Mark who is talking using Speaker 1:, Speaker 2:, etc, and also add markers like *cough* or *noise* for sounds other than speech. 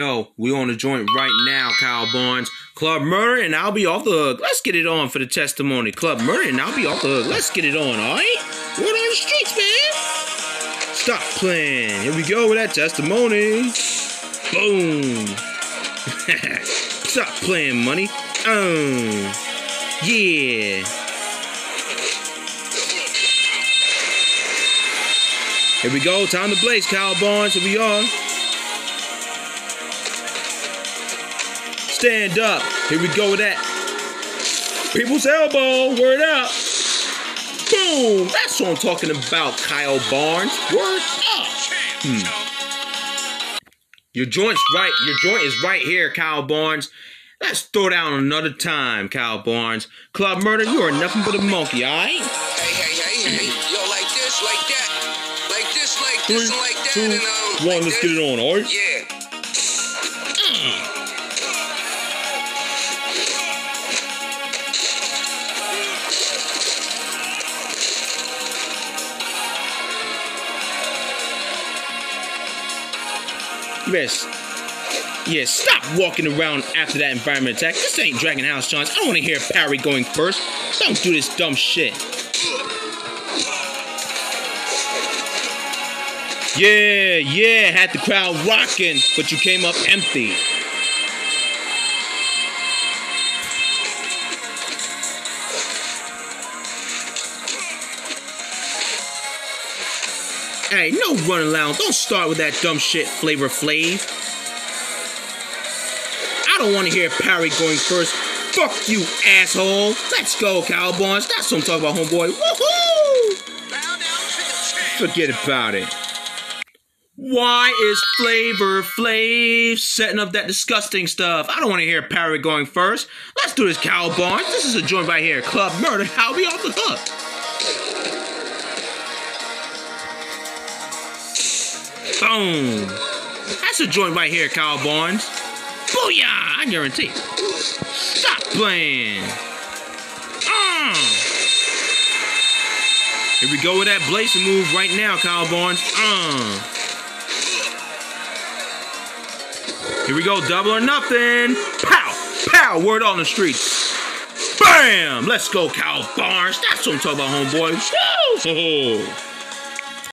Speaker 1: Yo, we on the joint right now, Kyle Barnes. Club Murder, and I'll be off the hook. Let's get it on for the testimony. Club Murder, and I'll be off the hook. Let's get it on, alright? We're on the streets, man. Stop playing. Here we go with that testimony. Boom. *laughs* Stop playing, money. Um. Yeah. Here we go. Time to blaze, Kyle Barnes. Here we are. Stand up. Here we go with that. People's elbow. Word up. Boom. That's what I'm talking about, Kyle Barnes. Word up. Hmm. Your joint's right. Your joint is right here, Kyle Barnes. Let's throw down another time, Kyle Barnes. Club Murder, you are nothing but a monkey, alright?
Speaker 2: Hey, hey, hey, hey. Yo, like this, like that. Like this, like
Speaker 1: Three,
Speaker 2: this, and like that.
Speaker 1: two,
Speaker 2: and, um,
Speaker 1: one,
Speaker 2: like
Speaker 1: let's
Speaker 2: that.
Speaker 1: get it on, alright?
Speaker 2: Yeah.
Speaker 1: Yes. Yeah, stop walking around after that environment attack. This ain't Dragon House Johns. I don't want to hear Parry going first. Don't do this dumb shit. Yeah, yeah, had the crowd rocking, but you came up empty. Hey, no running around. Don't start with that dumb shit, Flavor Flav. I don't want to hear Parry going first. Fuck you, asshole. Let's go, Cowboys. That's what I'm talking about, homeboy. Woohoo! Forget about it. Why is Flavor Flav setting up that disgusting stuff? I don't want to hear Parry going first. Let's do this, Kyle Barnes. This is a joint right here. Club Murder. I'll be off the hook. Boom. That's a joint right here, Kyle Barnes. Booyah! I guarantee. Stop playing. Uh. Here we go with that blazing move right now, Kyle Barnes. Uh. Here we go, double or nothing. Pow! Pow! Word on the streets. Bam! Let's go, Kyle Barnes. That's what I'm talking about, homeboy. Woo! *laughs*